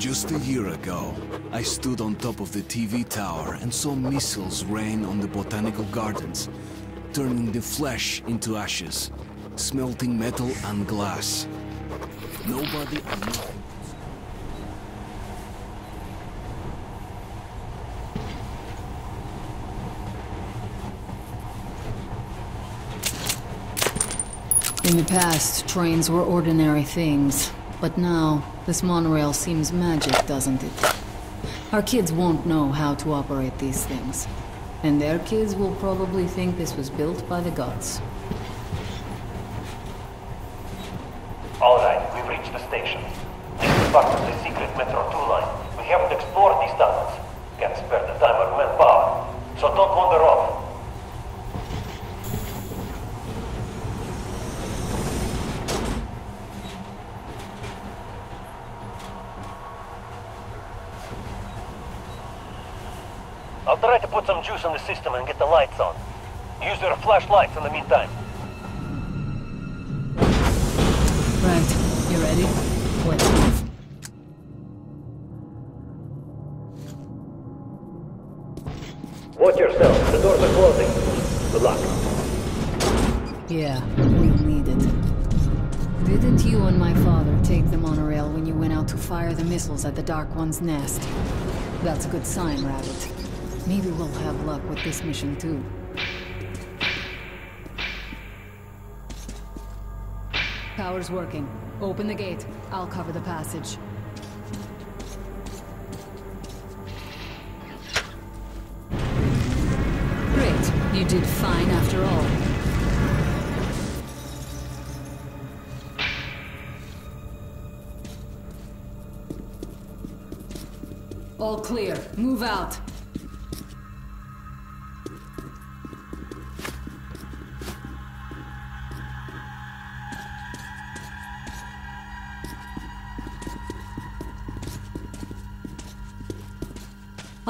Just a year ago, I stood on top of the TV tower and saw missiles rain on the botanical gardens, turning the flesh into ashes, smelting metal and glass. Nobody and In the past, trains were ordinary things. But now, this monorail seems magic, doesn't it? Our kids won't know how to operate these things. And their kids will probably think this was built by the gods. All right, we've reached the station. Of the secret Metro 2 line. We haven't explored these tunnels. Can't spare the time or manpower. So don't wander off. I'll try to put some juice in the system and get the lights on. Use their flashlights in the meantime. Right, you ready? Let's move. Watch yourself. The doors are closing. Good luck. Yeah, we'll need it. Didn't you and my father take the monorail when you went out to fire the missiles at the Dark One's nest? That's a good sign, Rabbit. Maybe we'll have luck with this mission too. Power's working. Open the gate. I'll cover the passage. Great. You did fine after all. All clear. Move out.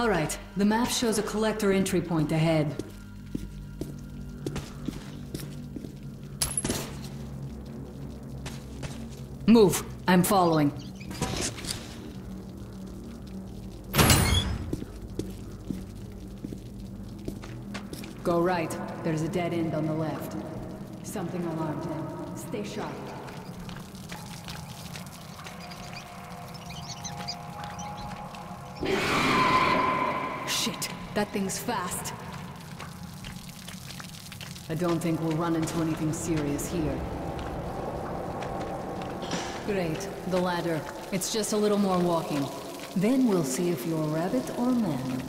All right, the map shows a collector entry point ahead. Move. I'm following. Go right. There's a dead end on the left. Something alarmed him. Stay sharp. That thing's fast. I don't think we'll run into anything serious here. Great, the ladder. It's just a little more walking. Then we'll see if you're a rabbit or a man.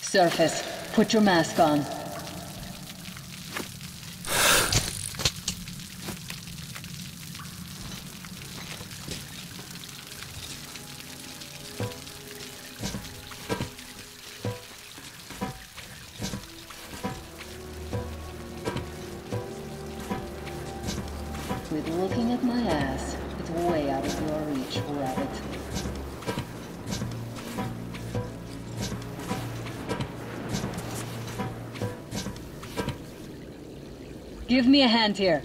Surface, put your mask on. At my ass. It's way out of your reach, rabbit. Give me a hand here.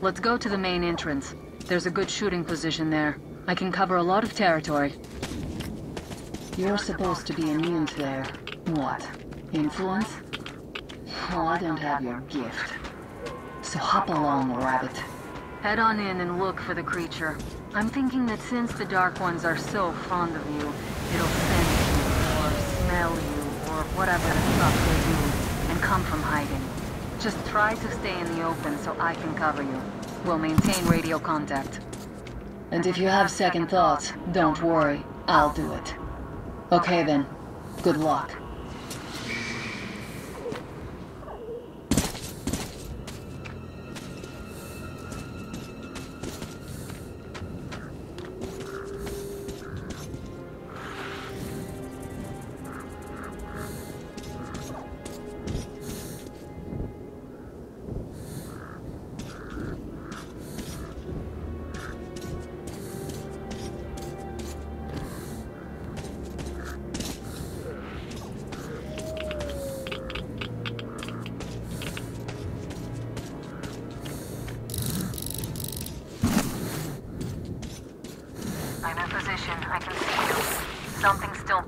Let's go to the main entrance. There's a good shooting position there. I can cover a lot of territory. You're supposed to be immune to their... what? Influence? Well, I don't have your gift. So hop along, rabbit. Head on in and look for the creature. I'm thinking that since the Dark Ones are so fond of you, it'll sense you, or smell you, or whatever the fuck they do, and come from hiding. Just try to stay in the open so I can cover you. We'll maintain radio contact. And if you have second thoughts, don't worry. I'll do it. Okay then. Good luck.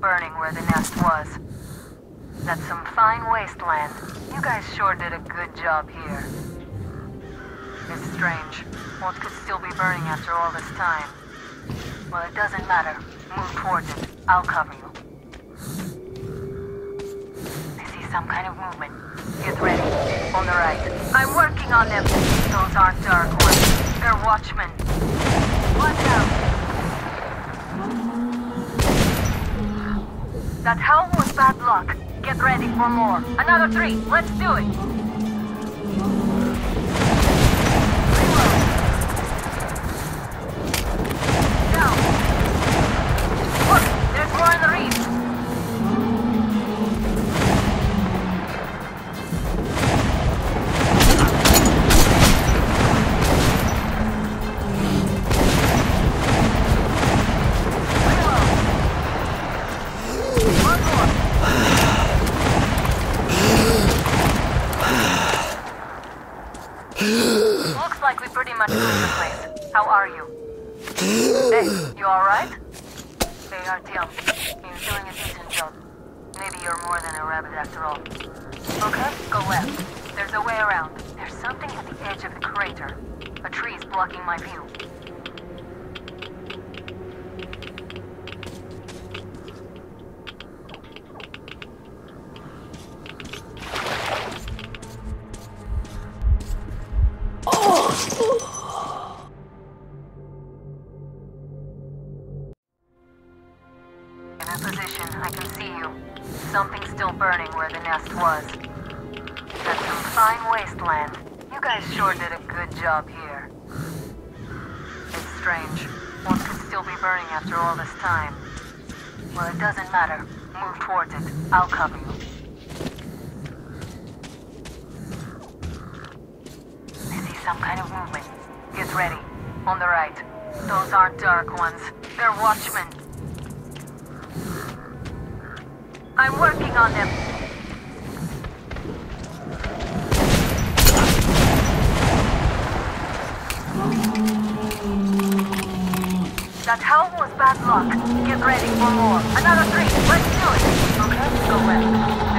Burning where the nest was. That's some fine wasteland. You guys sure did a good job here. It's strange. What could still be burning after all this time? Well, it doesn't matter. Move towards it. I'll cover you. I see some kind of movement. Get ready. On the right. I'm working on them. Those aren't dark ones. They're watchmen. Watch out. That howl was bad luck. Get ready for more. Another three. Let's do it. Looks like we pretty much cleared the place. How are you? Hey, you alright? Hey, Artyom, you're doing a decent job. Maybe you're more than a rabbit after all. Okay, go left. There's a way around. There's something at the edge of the crater. A tree's blocking my view. Fine wasteland. You guys sure did a good job here. It's strange. One could still be burning after all this time? Well, it doesn't matter. Move towards it. I'll cover you. I see some kind of movement. Get ready. On the right. Those aren't dark ones. They're watchmen. I'm working on them. That howl was bad luck. Get ready for more. Another three. Let's do it. Okay, go left.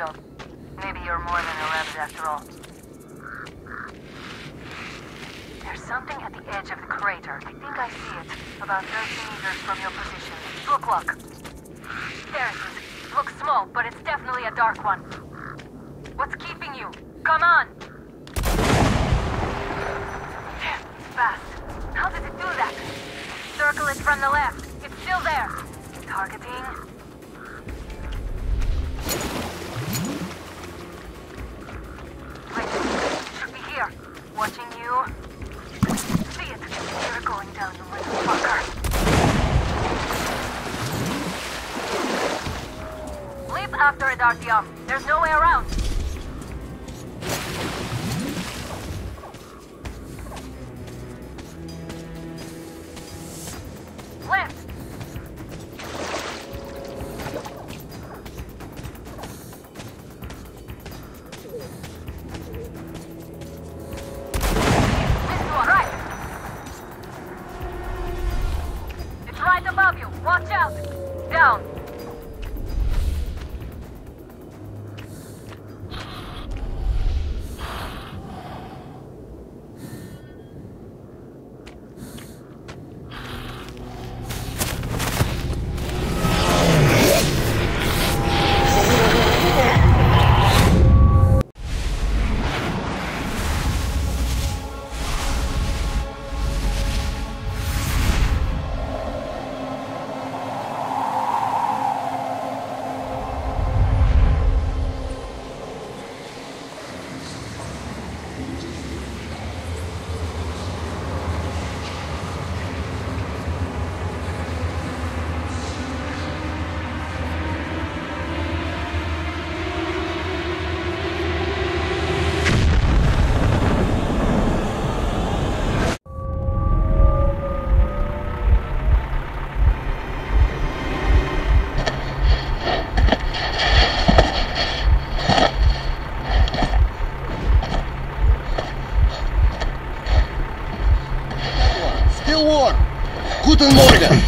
Maybe you're more than a rabbit after all. There's something at the edge of the crater. I think I see it. About 30 meters from your position. Two o'clock. There it is. Looks small, but it's definitely a dark one. What's keeping you? Come on! Fast. How did it do that? Circle it from the left. It's still there. Targeting. There's no way around. Still warm. Guten Morgen.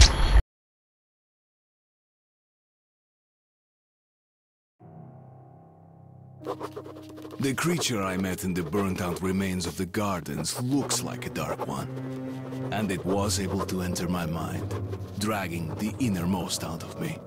The creature I met in the burnt-out remains of the gardens looks like a dark one. And it was able to enter my mind, dragging the innermost out of me.